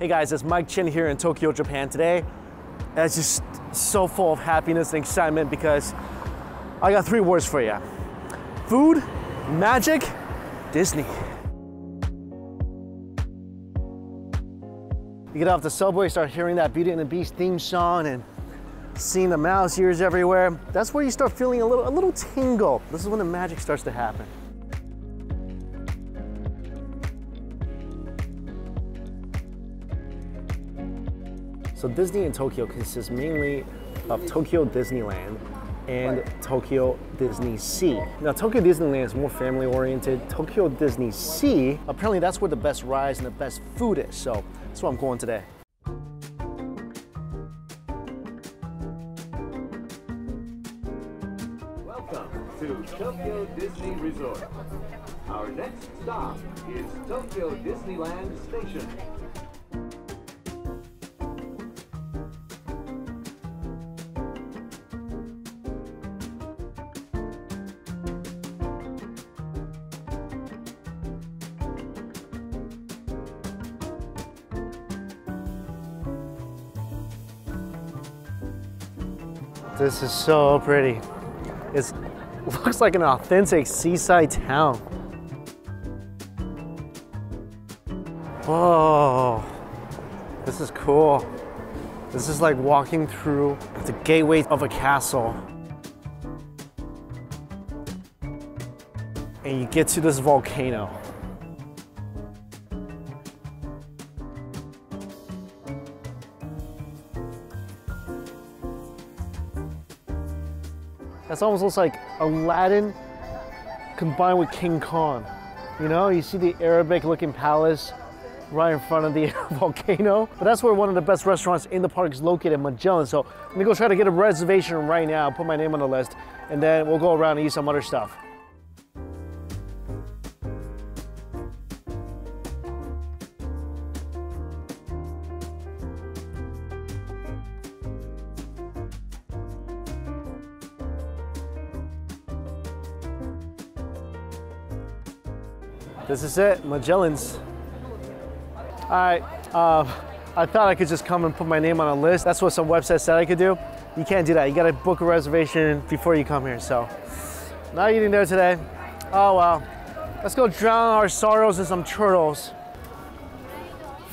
Hey guys, it's Mike Chen here in Tokyo, Japan today. It's just so full of happiness and excitement because I got three words for you. Food, magic, Disney. You get off the subway, start hearing that Beauty and the Beast theme song and seeing the mouse ears everywhere. That's where you start feeling a little, a little tingle. This is when the magic starts to happen. So Disney in Tokyo consists mainly of Tokyo Disneyland and Tokyo Disney Sea. Now Tokyo Disneyland is more family oriented. Tokyo Disney Sea, apparently that's where the best rides and the best food is. So that's where I'm going today. Welcome to Tokyo Disney Resort. Our next stop is Tokyo Disneyland Station. This is so pretty. It looks like an authentic seaside town. Whoa, this is cool. This is like walking through the gateway of a castle. And you get to this volcano. That's almost looks like Aladdin combined with King Kong. You know, you see the Arabic looking palace right in front of the volcano. But that's where one of the best restaurants in the park is located, Magellan. So let me go try to get a reservation right now, put my name on the list, and then we'll go around and eat some other stuff. Is it, Magellan's. All right, uh, I thought I could just come and put my name on a list. That's what some websites said I could do. You can't do that. You gotta book a reservation before you come here. So, not eating there today. Oh well. Let's go drown our sorrows in some churros.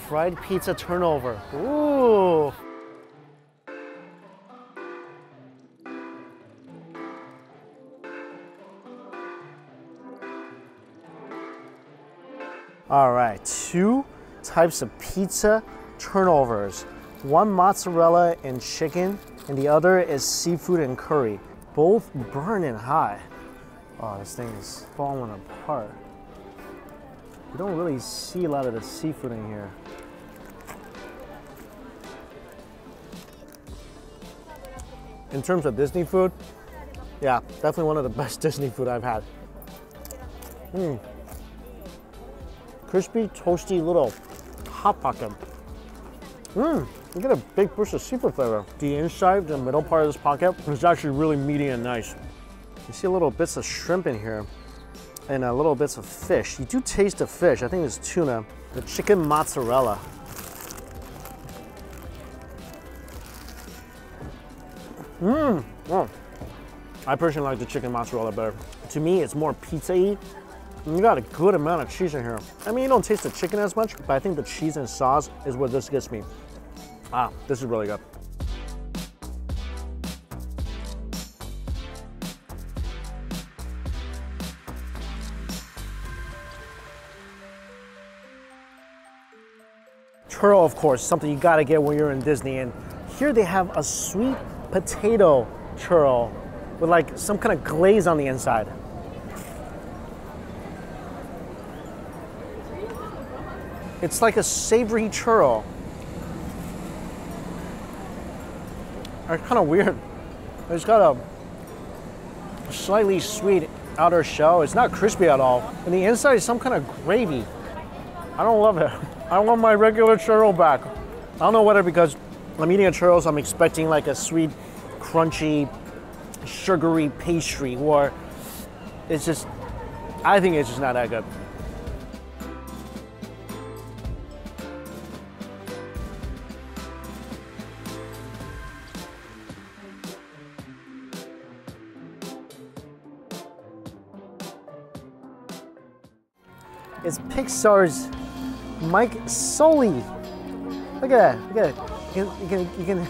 Fried pizza turnover. Ooh. All right, two types of pizza turnovers. One mozzarella and chicken, and the other is seafood and curry. Both burning hot. Oh, this thing is falling apart. You don't really see a lot of the seafood in here. In terms of Disney food, yeah, definitely one of the best Disney food I've had. Mm crispy, toasty little hot pocket. Mmm, you get a big burst of seafood flavor. The inside, the middle part of this pocket is actually really meaty and nice. You see a little bits of shrimp in here and a little bits of fish. You do taste the fish. I think it's tuna. The chicken mozzarella. Mmm. I personally like the chicken mozzarella better. To me, it's more pizza-y you got a good amount of cheese in here. I mean, you don't taste the chicken as much, but I think the cheese and sauce is what this gets me. Ah, this is really good. Churro, of course, something you gotta get when you're in Disney. And here they have a sweet potato churro with like some kind of glaze on the inside. It's like a savory churro. It's kind of weird. It's got a slightly sweet outer shell. It's not crispy at all. And the inside is some kind of gravy. I don't love it. I want my regular churro back. I don't know whether because I'm eating a churro, so I'm expecting like a sweet, crunchy, sugary pastry, or it's just, I think it's just not that good. It's Pixar's Mike Sully. Look at that. Look at that. You can, you can, you can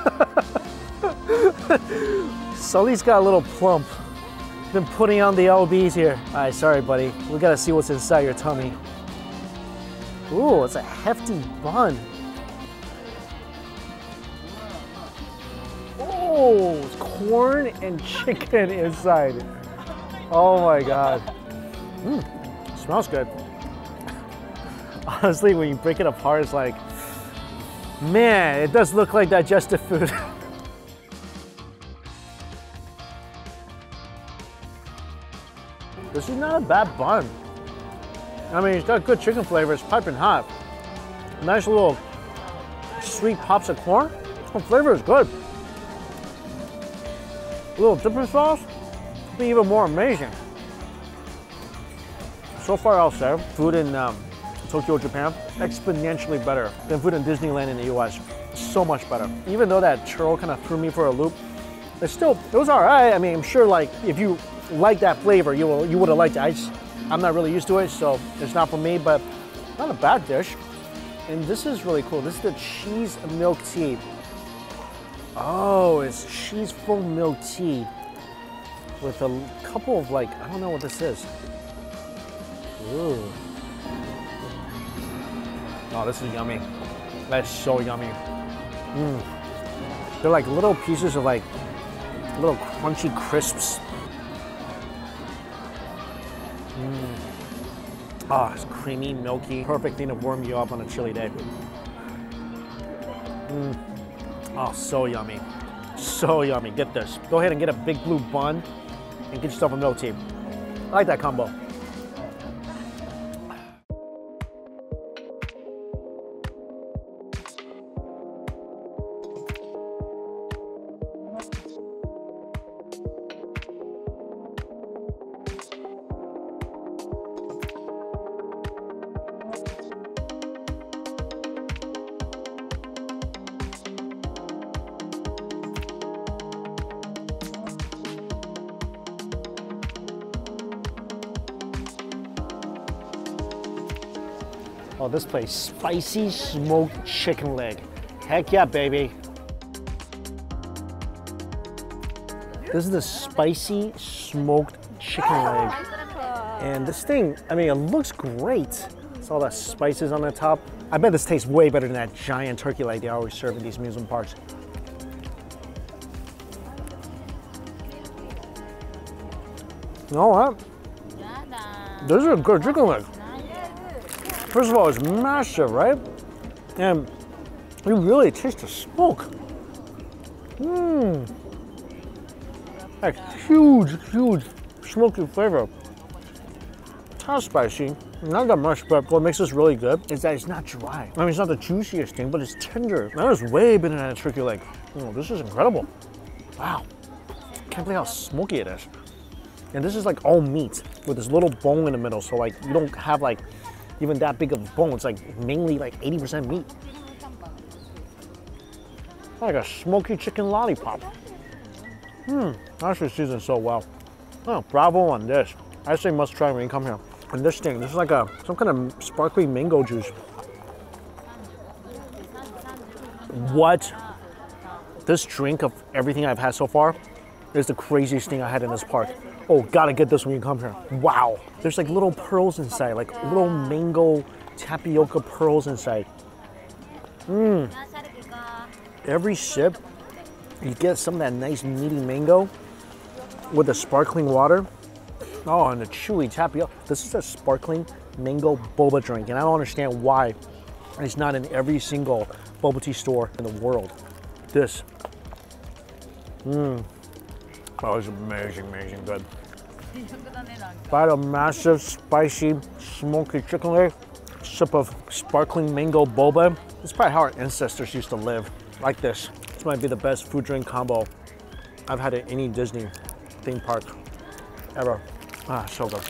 Sully's got a little plump. Been putting on the LBs here. All right, sorry, buddy. We gotta see what's inside your tummy. Ooh, it's a hefty bun. Oh, it's corn and chicken inside. Oh my god. Mm, smells good. Honestly, when you break it apart, it's like, man, it does look like digestive food. this is not a bad bun. I mean, it's got good chicken flavor. It's piping hot. Nice little sweet pops of corn. The flavor is good. A little dipping sauce be even more amazing. So far, say food in um, Tokyo, Japan, exponentially better than food in Disneyland in the US. So much better. Even though that churro kind of threw me for a loop, it's still, it was all right. I mean, I'm sure like if you like that flavor, you, will, you would have liked ice. I'm not really used to it, so it's not for me, but not a bad dish. And this is really cool. This is the cheese milk tea. Oh, it's cheese full milk tea with a couple of like, I don't know what this is. Ooh. Oh, this is yummy. That's so yummy. Mm. They're like little pieces of like little crunchy crisps. Mm. Oh, it's creamy, milky, perfect thing to warm you up on a chilly day. Mm. Oh, so yummy. So yummy. Get this. Go ahead and get a big blue bun and get yourself a milk tea. I like that combo. Oh, this place, spicy smoked chicken leg. Heck yeah, baby. This is the spicy smoked chicken leg. And this thing, I mean, it looks great. It's all the spices on the top. I bet this tastes way better than that giant turkey leg they always serve in these amusement parks. You know what? This is a good chicken leg. First of all, it's massive, right? And you really taste the smoke. Mmm. Like huge, huge smoky flavor. It's not spicy, not that much, but what makes this really good is that it's not dry. I mean, it's not the juiciest thing, but it's tender. That is way better than a turkey leg. Oh, this is incredible. Wow. Can't believe how smoky it is. And this is like all meat with this little bone in the middle. So like you don't have like even that big of a bone. It's like mainly like 80% meat. Like a smoky chicken lollipop. Hmm, actually seasoned so well. Oh, bravo on this. I say must try when you come here. And this thing, this is like a some kind of sparkling mango juice. What? This drink of everything I've had so far is the craziest thing I had in this park. Oh, gotta get this when you come here. Wow. There's like little pearls inside, like little mango tapioca pearls inside. Mmm. Every sip, you get some of that nice meaty mango with the sparkling water. Oh, and the chewy tapioca. This is a sparkling mango boba drink, and I don't understand why it's not in every single bubble tea store in the world. This. Mmm. That was amazing, amazing good. Bite a massive, spicy, smoky chicken leg, sip of sparkling mango boba. This is probably how our ancestors used to live, like this. This might be the best food drink combo I've had at any Disney theme park ever. Ah, so good.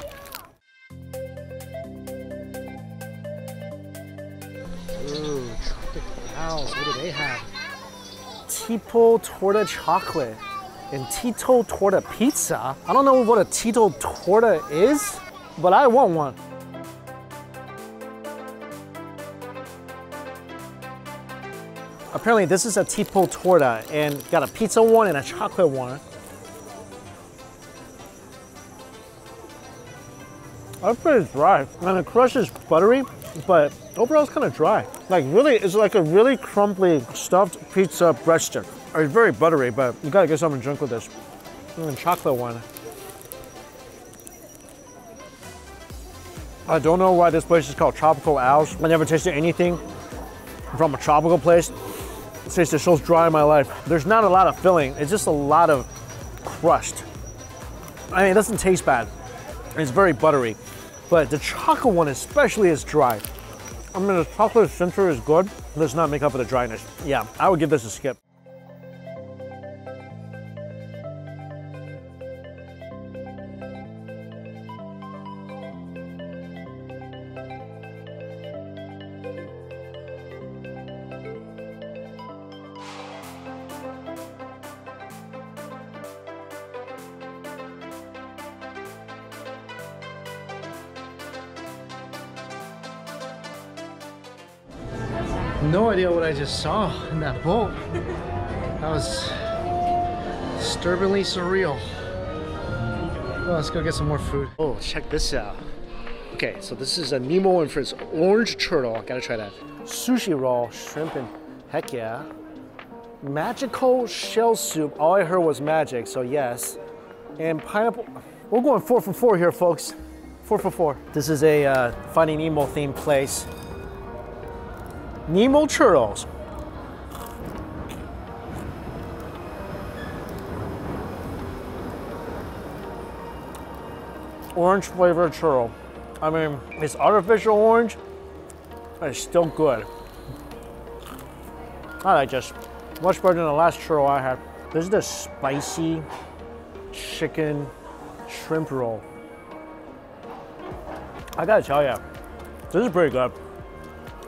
Ooh, Tropicals, what do they have? Tipo Torta Chocolate and Tipo Torta Pizza. I don't know what a Tipo Torta is, but I want one. Apparently this is a Tipo Torta and got a pizza one and a chocolate one. That's pretty dry. And the crust is buttery, but overall it's kind of dry. Like really, it's like a really crumbly stuffed pizza breadstick. It's very buttery, but you gotta get something to drink with this. And the chocolate one. I don't know why this place is called Tropical Al's. I never tasted anything from a tropical place. It tastes so dry in my life. There's not a lot of filling. It's just a lot of crust. I mean, it doesn't taste bad. It's very buttery, but the chocolate one especially is dry. I mean, the chocolate center is good. Let's not make up for the dryness. Yeah, I would give this a skip. Just saw in that boat. That was disturbingly surreal. Well, let's go get some more food. Oh, check this out. Okay, so this is a Nemo and Friends orange turtle. I gotta try that. Sushi roll, shrimp and heck yeah. Magical shell soup. All I heard was magic, so yes. And pineapple. We're going four for four here, folks. Four for four. This is a uh, Finding Nemo themed place. Nemo churros. Orange flavored churro. I mean, it's artificial orange, but it's still good. I like this. Much better than the last churro I had. This is the spicy chicken shrimp roll. I gotta tell you, this is pretty good.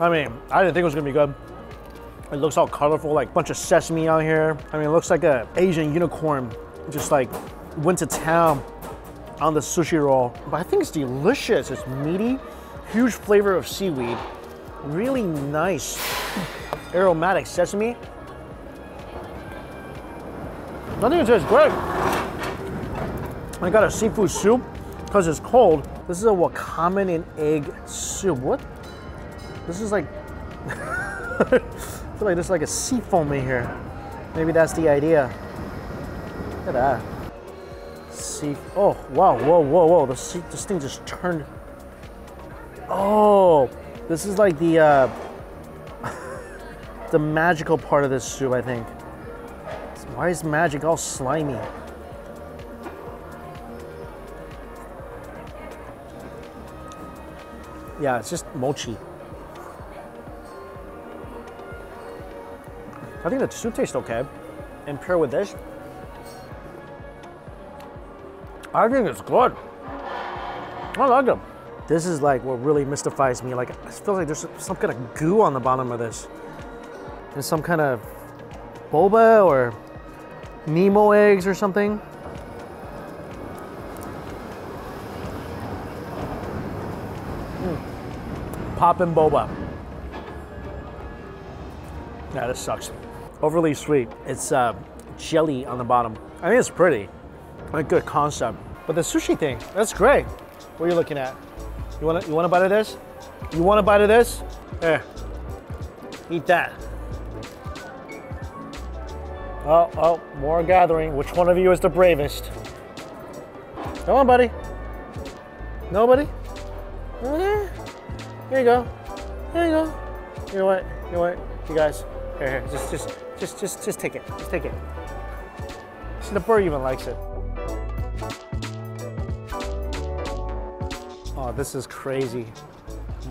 I mean, I didn't think it was gonna be good. It looks all colorful, like a bunch of sesame out here. I mean, it looks like an Asian unicorn just like went to town on the sushi roll. But I think it's delicious. It's meaty, huge flavor of seaweed, really nice aromatic sesame. I think it tastes great. I got a seafood soup because it's cold. This is a wakame and egg soup. What this is like, I feel like there's like a sea foam in here. Maybe that's the idea. Look at that. Sea, oh, wow, whoa, whoa, whoa. The this thing just turned. Oh, this is like the, uh, the magical part of this soup, I think. Why is magic all slimy? Yeah, it's just mochi. I think the soup tastes okay. And pair with this, I think it's good. I like it. This is like what really mystifies me. Like, it feels like there's some kind of goo on the bottom of this. There's some kind of boba or Nemo eggs or something. Mm. Poppin' boba. Yeah, this sucks overly sweet. It's uh, jelly on the bottom. I think it's pretty, a good concept. But the sushi thing, that's great. What are you looking at? You want to you want a bite of this? You want a bite of this? Here, eat that. Oh, oh, more gathering. Which one of you is the bravest? Come on, buddy. Nobody? Here you go. Here you go. You know what? You know what? You guys, here, here, just, just, just, just, just take it. Just take it. See, the bird even likes it. Oh, this is crazy.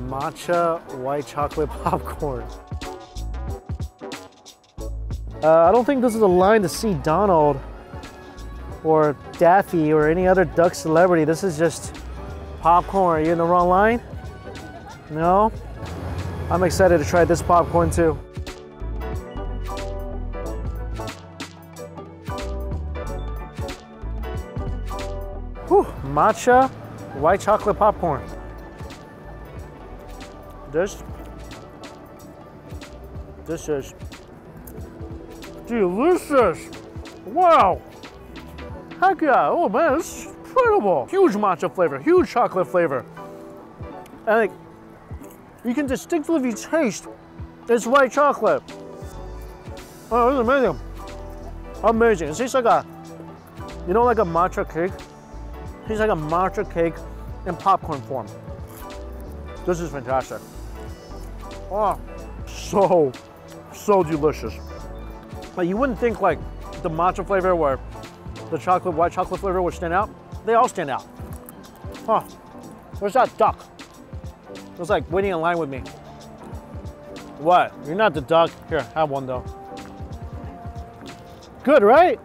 Matcha white chocolate popcorn. Uh, I don't think this is a line to see Donald or Daffy or any other duck celebrity. This is just popcorn. Are you in the wrong line? No? I'm excited to try this popcorn too. Matcha white chocolate popcorn. This, this is delicious. Wow. Heck yeah. Oh man, this is incredible. Huge matcha flavor, huge chocolate flavor. And like, you can distinctly taste it's white chocolate. Oh, it's amazing. Amazing. It tastes like a, you know, like a matcha cake? Tastes like a matcha cake in popcorn form. This is fantastic. Oh, so, so delicious. Like you wouldn't think like the matcha flavor where the chocolate, white chocolate flavor would stand out. They all stand out. Huh. Where's that duck? It was like waiting in line with me. What? You're not the duck. Here, have one though. Good, right?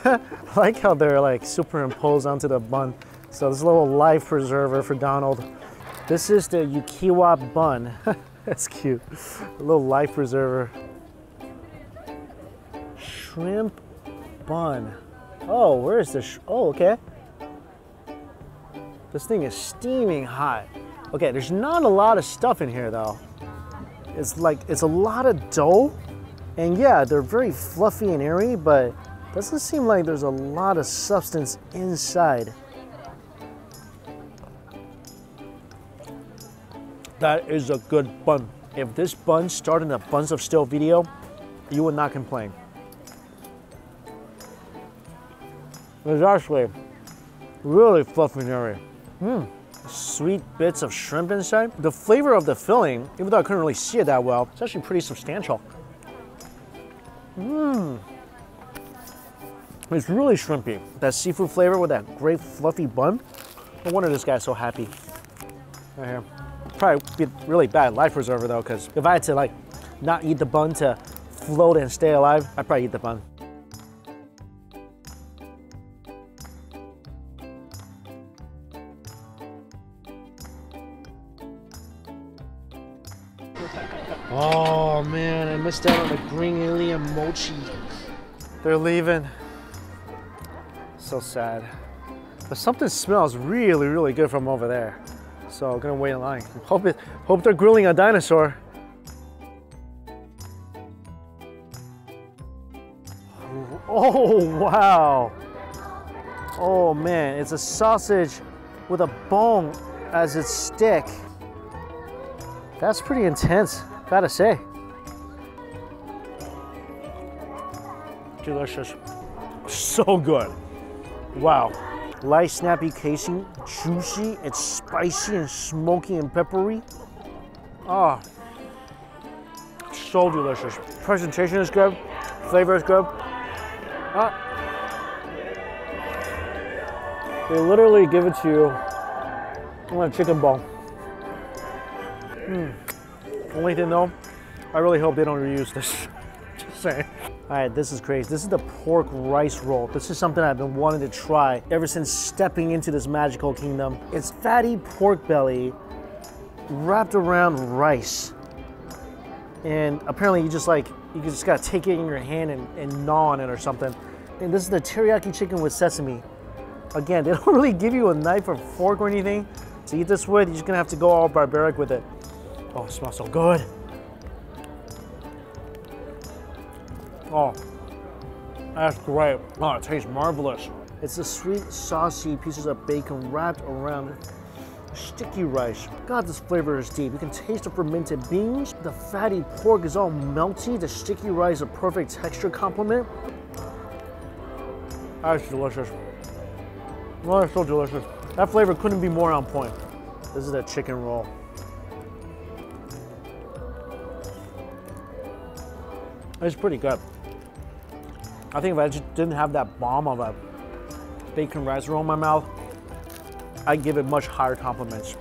I like how they're like superimposed onto the bun. So this little life preserver for Donald. This is the Ukiwa bun. That's cute. A little life preserver. Shrimp bun. Oh, where is this? Oh, okay. This thing is steaming hot. Okay, there's not a lot of stuff in here though. It's like, it's a lot of dough. And yeah, they're very fluffy and airy, but doesn't seem like there's a lot of substance inside. That is a good bun. If this bun started a Buns of Steel video, you would not complain. It's actually really fluffy and airy. Mmm sweet bits of shrimp inside. The flavor of the filling, even though I couldn't really see it that well, it's actually pretty substantial. Mmm. It's really shrimpy. That seafood flavor with that great fluffy bun. No wonder this guy's so happy. Right here. Probably be really bad life preserver though, because if I had to like not eat the bun to float and stay alive, I'd probably eat the bun. Oh man, I missed out on the green alien mochi. They're leaving. So sad. But something smells really, really good from over there. So I'm gonna wait in line. Hope it hope they're grilling a dinosaur. Oh wow. Oh man, it's a sausage with a bone as its stick. That's pretty intense. Gotta say. Delicious. So good. Wow. Light snappy casing, juicy, it's spicy and smoky and peppery. Ah, oh, so delicious. Presentation is good, flavor is good. Ah. They literally give it to you on a chicken bone. Hmm. Only thing though, I really hope they don't reuse this. Just saying. All right, this is crazy. This is the pork rice roll. This is something I've been wanting to try ever since stepping into this magical kingdom. It's fatty pork belly wrapped around rice. And apparently you just like, you just gotta take it in your hand and, and gnaw on it or something. And this is the teriyaki chicken with sesame. Again, they don't really give you a knife or fork or anything to eat this with. You're just gonna have to go all barbaric with it. Oh, it smells so good. Oh, that's great. Oh, it tastes marvelous. It's the sweet, saucy pieces of bacon wrapped around sticky rice. God, this flavor is deep. You can taste the fermented beans. The fatty pork is all melty. The sticky rice, is a perfect texture complement. That's delicious. Oh, it's so delicious. That flavor couldn't be more on point. This is a chicken roll. It's pretty good. I think if I just didn't have that bomb of a bacon rice roll in my mouth, I'd give it much higher compliments.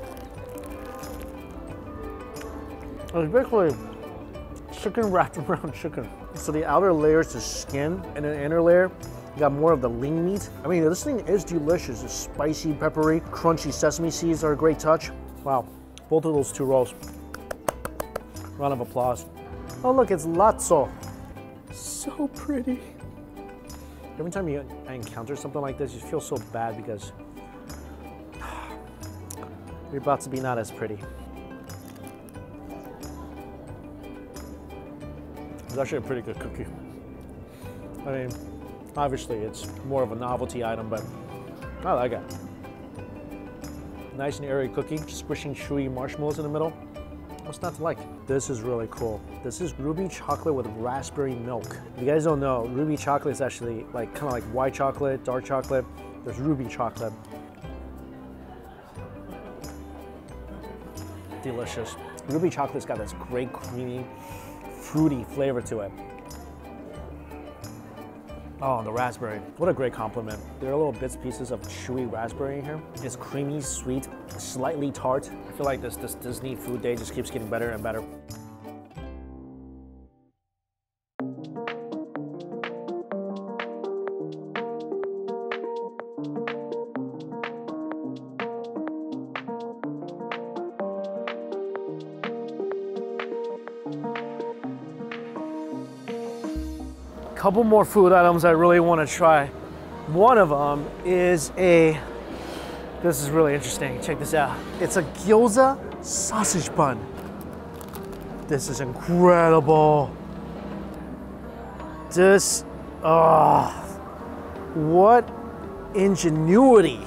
It's basically chicken wrapped around chicken. So the outer layer is the skin, and the inner layer, you got more of the lean meat. I mean, this thing is delicious. It's spicy, peppery, crunchy sesame seeds are a great touch. Wow, both of those two rolls. Round of applause. Oh look, it's Lazzo so pretty. Every time you encounter something like this, you feel so bad because you're about to be not as pretty. It's actually a pretty good cookie. I mean, obviously it's more of a novelty item, but I like it. Nice and airy cookie, squishing chewy marshmallows in the middle. What's not to like? This is really cool. This is ruby chocolate with raspberry milk. If you guys don't know, ruby chocolate is actually like kind of like white chocolate, dark chocolate. There's ruby chocolate. Delicious. Ruby chocolate's got this great creamy, fruity flavor to it. Oh, the raspberry. What a great compliment. There are little bits, pieces of chewy raspberry in here. It's creamy, sweet, slightly tart. I feel like this, this Disney food day just keeps getting better and better. couple more food items I really want to try. One of them is a, this is really interesting, check this out. It's a gyoza sausage bun. This is incredible. This, oh, what ingenuity.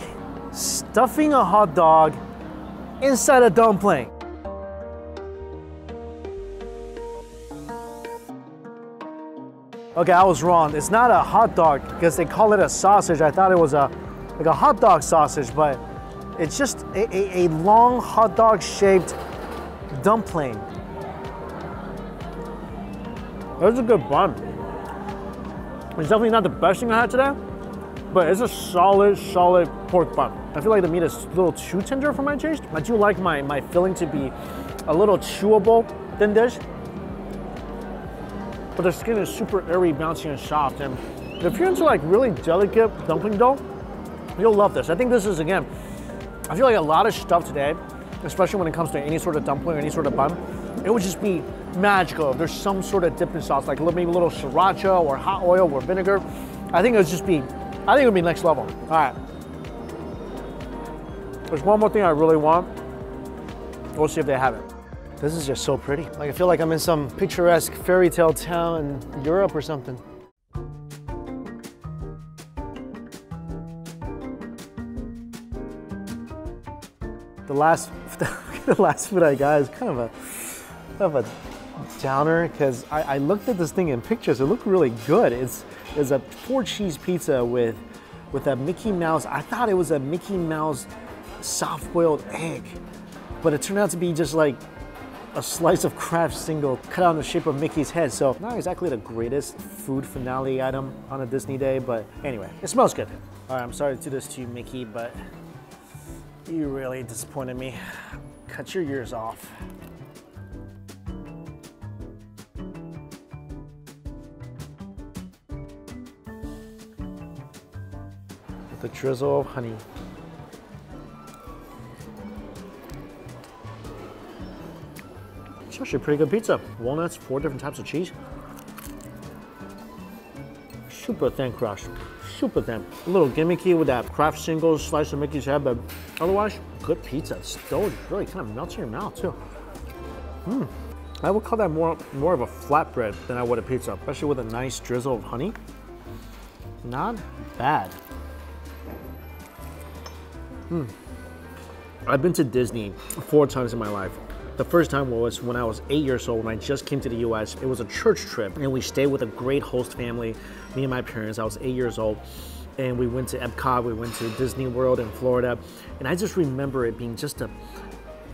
Stuffing a hot dog inside a dumpling. Okay, I was wrong. It's not a hot dog because they call it a sausage. I thought it was a like a hot dog sausage, but it's just a, a, a long hot dog shaped dumpling. That's a good bun. It's definitely not the best thing I had today, but it's a solid, solid pork bun. I feel like the meat is a little too tender for my taste. I do like my, my filling to be a little chewable than this but the skin is super airy, bouncy, and soft. And if you're into like really delicate dumpling dough, you'll love this. I think this is, again, I feel like a lot of stuff today, especially when it comes to any sort of dumpling or any sort of bun, it would just be magical if there's some sort of dipping sauce, like maybe a little sriracha or hot oil or vinegar. I think it would just be, I think it would be next level. All right. There's one more thing I really want. We'll see if they have it. This is just so pretty. Like I feel like I'm in some picturesque fairy tale town in Europe or something. Last, the last food I got is kind of a, of a downer because I, I, looked at this thing in pictures. It looked really good. It's, it's a four cheese pizza with, with a Mickey Mouse. I thought it was a Mickey Mouse soft boiled egg, but it turned out to be just like a slice of Kraft single cut out in the shape of Mickey's head. So not exactly the greatest food finale item on a Disney day, but anyway, it smells good. All right, I'm sorry to do this to you, Mickey, but you really disappointed me. Cut your ears off. With a drizzle of honey. It's actually a pretty good pizza. Walnuts, four different types of cheese. Super thin crust, super thin. A little gimmicky with that Kraft singles slice of Mickey's head, but otherwise, good pizza. It's Still really kind of melts in your mouth too. Hmm. I would call that more, more of a flatbread than I would a pizza, especially with a nice drizzle of honey. Not bad. Hmm. I've been to Disney four times in my life. The first time was when I was eight years old, when I just came to the US. It was a church trip, and we stayed with a great host family, me and my parents. I was eight years old, and we went to Epcot, we went to Disney World in Florida, and I just remember it being just a,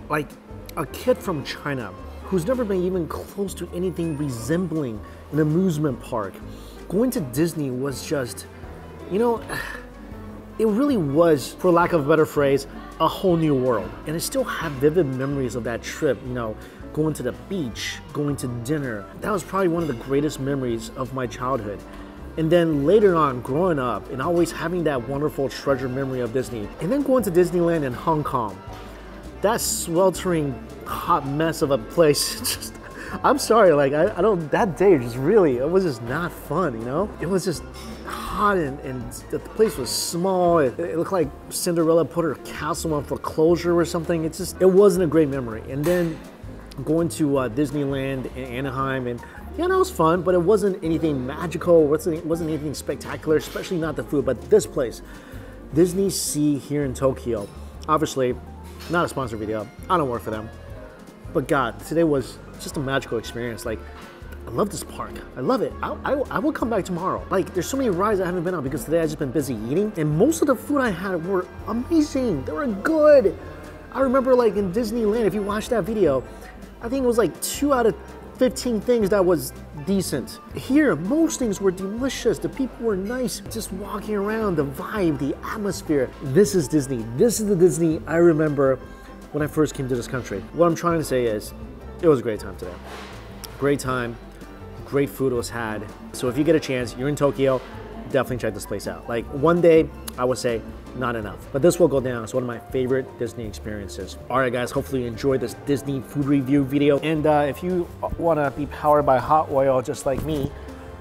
like, a kid from China who's never been even close to anything resembling an amusement park. Going to Disney was just, you know, it really was, for lack of a better phrase, a whole new world. And I still have vivid memories of that trip, you know, going to the beach, going to dinner. That was probably one of the greatest memories of my childhood. And then later on, growing up and always having that wonderful treasure memory of Disney. And then going to Disneyland in Hong Kong. That sweltering hot mess of a place just I'm sorry, like I, I, don't that day just really it was just not fun, you know? It was just hot and, and the place was small. It, it, looked like Cinderella put her castle on foreclosure or something. It's just it wasn't a great memory. And then going to uh, Disneyland in Anaheim and Yeah, that was fun, but it wasn't anything magical. It wasn't, anything spectacular, especially not the food. But this place, Disney Sea here in Tokyo, obviously not a sponsor video. I don't work for them. But God, today was just a magical experience. Like, I love this park. I love it. I, I, I, will come back tomorrow. Like, there's so many rides I haven't been on because today I've just been busy eating. And most of the food I had were amazing. They were good. I remember, like, in Disneyland, if you watch that video, I think it was like two out of 15 things that was decent. Here, most things were delicious. The people were nice. Just walking around, the vibe, the atmosphere. This is Disney. This is the Disney I remember when I first came to this country. What I'm trying to say is, it was a great time today. Great time great food was had. So if you get a chance, you're in Tokyo, definitely check this place out. Like one day, I would say not enough. But this will go down as one of my favorite Disney experiences. All right, guys, hopefully you enjoyed this Disney food review video. And uh, if you want to be powered by hot oil just like me,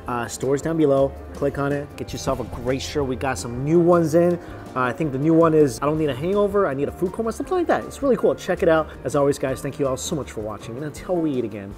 uh, stores down below. Click on it, get yourself a great shirt. We got some new ones in. Uh, I think the new one is I don't need a hangover, I need a food coma, something like that. It's really cool. Check it out. As always, guys, thank you all so much for watching. And until we eat again,